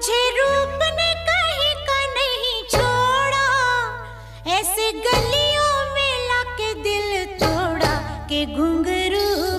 मुझे रूप ने कहीं का नहीं छोड़ा। ऐसे गलियों में लाके दिल तोड़ा के घुंघरू